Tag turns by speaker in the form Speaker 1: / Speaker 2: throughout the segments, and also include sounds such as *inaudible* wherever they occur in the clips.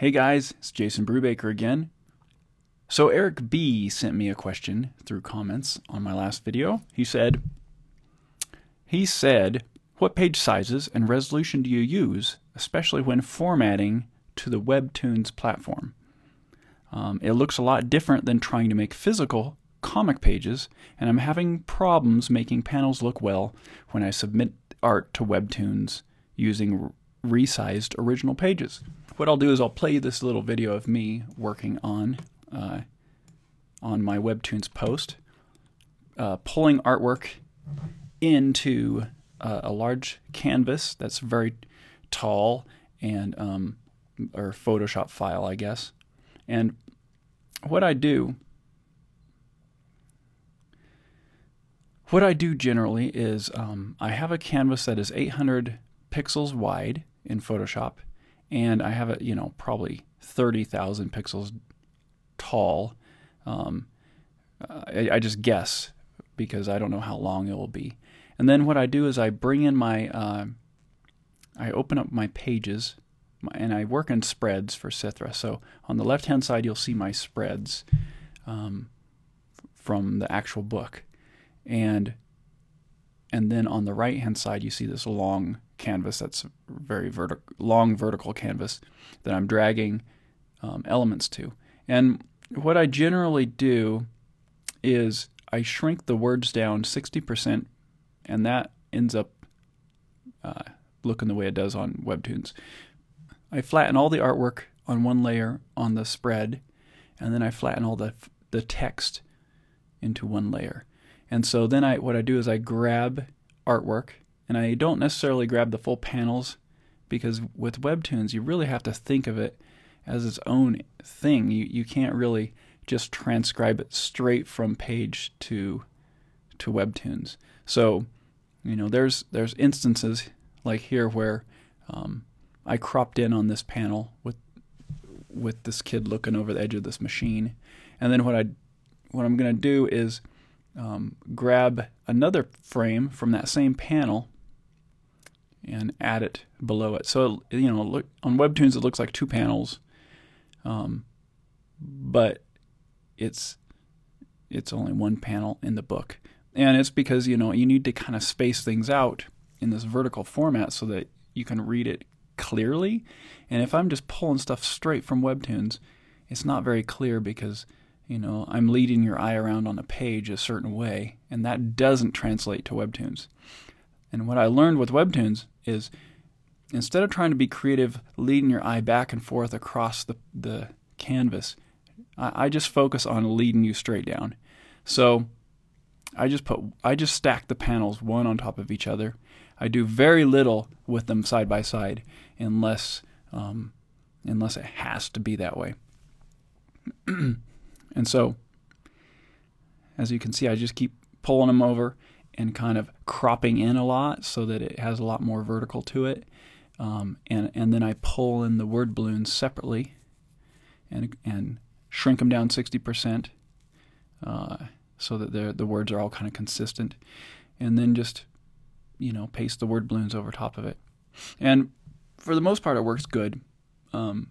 Speaker 1: Hey guys, it's Jason Brubaker again. So Eric B sent me a question through comments on my last video. He said, he said, what page sizes and resolution do you use, especially when formatting to the Webtoons platform? Um, it looks a lot different than trying to make physical comic pages, and I'm having problems making panels look well when I submit art to Webtoons using resized original pages. What I'll do is I'll play this little video of me working on uh, on my Webtoons post, uh, pulling artwork into uh, a large canvas that's very tall and um, or Photoshop file, I guess. And what I do What I do generally is um, I have a canvas that is 800 pixels wide in Photoshop, and I have it, you know, probably 30,000 pixels tall. Um, I, I, just guess because I don't know how long it will be. And then what I do is I bring in my, uh, I open up my pages, and I work in spreads for Sithrah. So on the left hand side, you'll see my spreads um, from the actual book and and then on the right hand side you see this long canvas that's very long vertical canvas that I'm dragging um, elements to and what I generally do is I shrink the words down 60% and that ends up uh, looking the way it does on Webtoons. I flatten all the artwork on one layer on the spread and then I flatten all the the text into one layer. And so then I what I do is I grab artwork and I don't necessarily grab the full panels because with webtoons you really have to think of it as its own thing. You you can't really just transcribe it straight from page to to webtoons. So, you know, there's there's instances like here where um, I cropped in on this panel with with this kid looking over the edge of this machine, and then what I what I'm going to do is um, grab another frame from that same panel and add it below it. So you know, look, on Webtoons it looks like two panels, um, but it's it's only one panel in the book, and it's because you know you need to kind of space things out in this vertical format so that you can read it clearly. And if I'm just pulling stuff straight from Webtoons, it's not very clear because you know, I'm leading your eye around on a page a certain way, and that doesn't translate to Webtoons. And what I learned with Webtoons is instead of trying to be creative, leading your eye back and forth across the, the canvas, I, I just focus on leading you straight down. So I just put I just stack the panels one on top of each other. I do very little with them side by side unless um, unless it has to be that way. *clears throat* And so, as you can see, I just keep pulling them over and kind of cropping in a lot so that it has a lot more vertical to it. Um, and, and then I pull in the word balloons separately and, and shrink them down 60% uh, so that the words are all kind of consistent. And then just, you know, paste the word balloons over top of it. And for the most part, it works good. Um,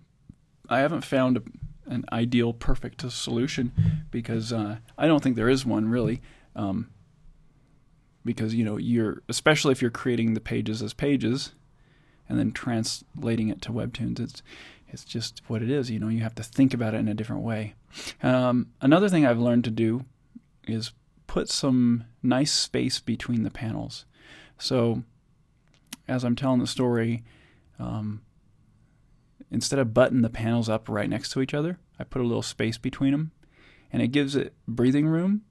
Speaker 1: I haven't found a, an ideal, perfect solution because uh, I don't think there is one really. Um, because you know you're especially if you're creating the pages as pages and then translating it to webtoons it's it's just what it is you know you have to think about it in a different way. Um, another thing i've learned to do is put some nice space between the panels. So as i'm telling the story um, instead of button the panels up right next to each other, I put a little space between them, and it gives it breathing room,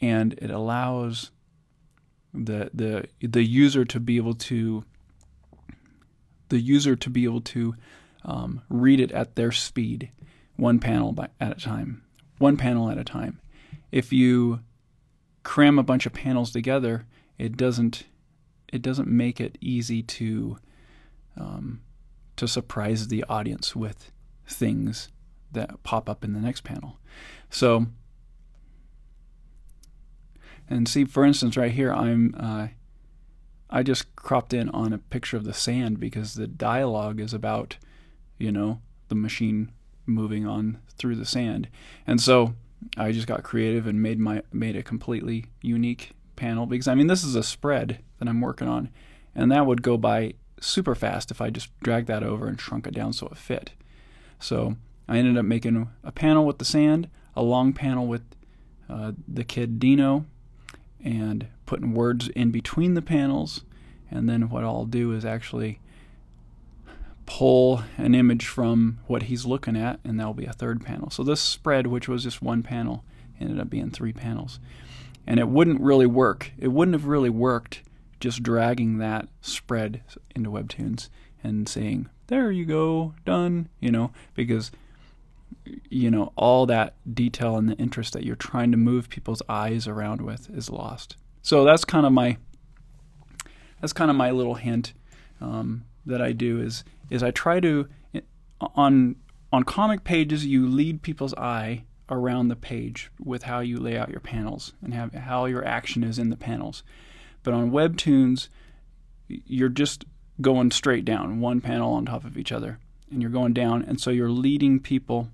Speaker 1: and it allows the the the user to be able to the user to be able to um, read it at their speed, one panel by, at a time, one panel at a time. If you cram a bunch of panels together, it doesn't it doesn't make it easy to um, to surprise the audience with things that pop up in the next panel. So, and see, for instance, right here, I'm uh, I just cropped in on a picture of the sand because the dialogue is about, you know, the machine moving on through the sand. And so I just got creative and made my made a completely unique panel because I mean this is a spread that I'm working on and that would go by super fast if I just dragged that over and shrunk it down so it fit. So I ended up making a panel with the sand, a long panel with uh, the kid Dino, and putting words in between the panels. And then what I'll do is actually pull an image from what he's looking at, and that'll be a third panel. So this spread, which was just one panel, ended up being three panels. And it wouldn't really work. It wouldn't have really worked just dragging that spread into Webtoons and saying, there you go, done, you know, because, you know, all that detail and the interest that you're trying to move people's eyes around with is lost. So that's kind of my, that's kind of my little hint um, that I do is is I try to on on comic pages you lead people's eye around the page with how you lay out your panels and have how your action is in the panels. But on webtoons you're just going straight down, one panel on top of each other, and you're going down and so you're leading people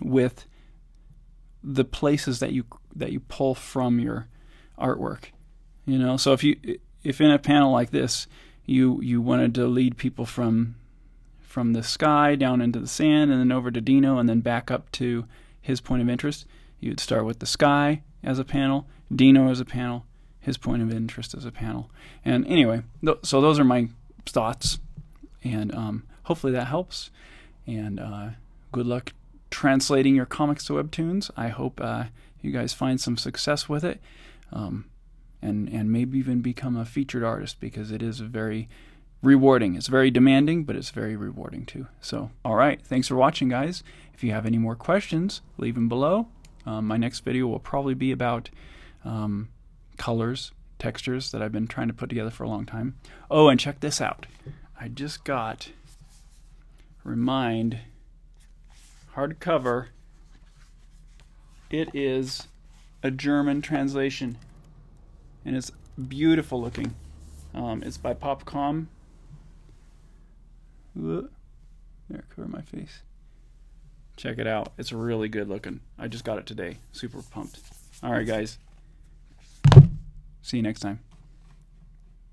Speaker 1: with the places that you that you pull from your artwork. You know, so if you if in a panel like this you you wanted to lead people from from the sky down into the sand and then over to Dino and then back up to his point of interest. You'd start with the sky as a panel, Dino as a panel, his point of interest as a panel. And anyway, th so those are my thoughts, and um, hopefully that helps. And uh, good luck translating your comics to webtoons. I hope uh, you guys find some success with it. Um, and and maybe even become a featured artist because it is very rewarding. It's very demanding, but it's very rewarding too. So, all right, thanks for watching, guys. If you have any more questions, leave them below. Um, my next video will probably be about um, colors, textures that I've been trying to put together for a long time. Oh, and check this out. I just got Remind hardcover. It is a German translation and it's beautiful looking. Um, it's by Popcom. There, cover my face. Check it out. It's really good looking. I just got it today. Super pumped. All right, guys. See you next time.